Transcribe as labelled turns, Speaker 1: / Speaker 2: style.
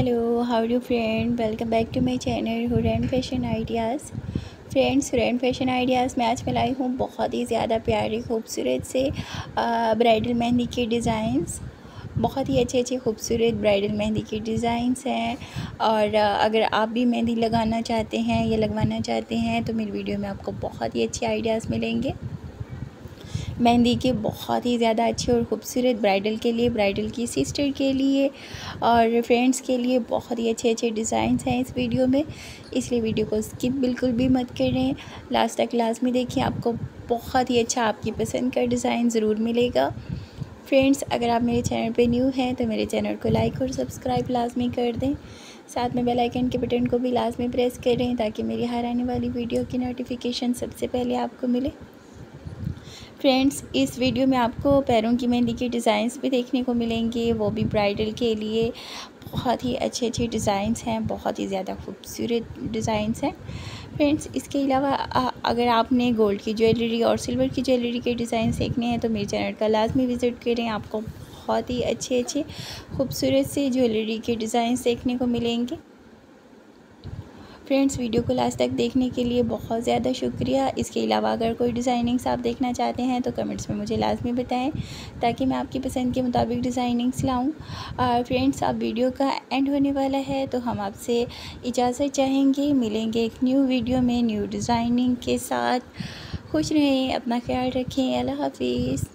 Speaker 1: Hello how do friend welcome back to my channel Hurain fashion ideas friends Hurain fashion ideas में आज मैं लाई हूँ बहुत ही ज़्यादा प्यारी, खूबसूरत से ब्राइडल मेहंदी के डिज़ाइंस बहुत ही अच्छे अच्छे खूबसूरत ब्राइडल मेहंदी के डिज़ाइंस हैं। और अगर आप भी मेहंदी लगाना चाहते हैं या लगवाना चाहते हैं तो मेरी वीडियो में आपको बहुत ही अच्छे आइडियाज़ मिलेंगे। मेहंदी के बहुत ही ज़्यादा अच्छे और ख़ूबसूरत ब्राइडल के लिए, ब्राइडल की सिस्टर के लिए और फ्रेंड्स के लिए बहुत ही अच्छे अच्छे डिज़ाइंस हैं इस वीडियो में। इसलिए वीडियो को स्किप बिल्कुल भी मत करें। लास्ट तक क्लास में देखिए, आपको बहुत ही अच्छा आपकी पसंद का डिज़ाइन ज़रूर मिलेगा। फ्रेंड्स अगर आप मेरे चैनल पे न्यू हैं तो मेरे चैनल को लाइक और सब्सक्राइब लाजमी कर दें। साथ में बेल आइकन के बटन को भी लाजमी प्रेस करें ताकि मेरी हर आने वाली वीडियो की नोटिफिकेशन सबसे पहले आपको मिले। फ्रेंड्स, इस वीडियो में आपको पैरों की मेहंदी के डिज़ाइंस भी देखने को मिलेंगे। वो भी ब्राइडल के लिए। बहुत ही अच्छे अच्छे डिज़ाइंस हैं, बहुत ही ज़्यादा खूबसूरत डिज़ाइंस हैं। फ्रेंड्स, इसके अलावा अगर आपने गोल्ड की ज्वेलरी और सिल्वर की ज्वेलरी के डिज़ाइन देखने हैं तो मेरे चैनल का लाजमी विज़िट करें। आपको बहुत ही अच्छे अच्छे खूबसूरत से ज्वेलरी के डिज़ाइंस देखने को मिलेंगे। फ्रेंड्स वीडियो को लास्ट तक देखने के लिए बहुत ज़्यादा शुक्रिया। इसके अलावा अगर कोई डिज़ाइनिंग्स आप देखना चाहते हैं तो कमेंट्स में मुझे लाजमी बताएँ, ताकि मैं आपकी पसंद के मुताबिक डिज़ाइनिंग्स लाऊं। और फ्रेंड्स आप वीडियो का एंड होने वाला है तो हम आपसे इजाज़त चाहेंगे। मिलेंगे एक न्यू वीडियो में न्यू डिज़ाइनिंग के साथ। खुश रहें, अपना ख्याल रखें। अल्लाह हाफिज़।